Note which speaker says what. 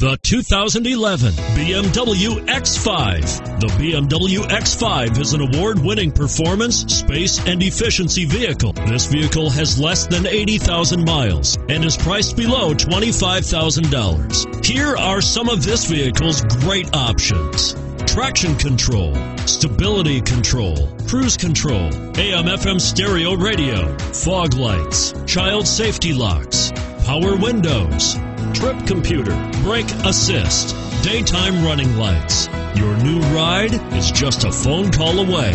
Speaker 1: The 2011 BMW X5. The BMW X5 is an award-winning performance, space, and efficiency vehicle. This vehicle has less than 80,000 miles and is priced below $25,000. Here are some of this vehicle's great options. Traction control, stability control, cruise control, AM FM stereo radio, fog lights, child safety locks, power windows, trip computer, brake assist, daytime running lights. Your new ride is just a phone call away.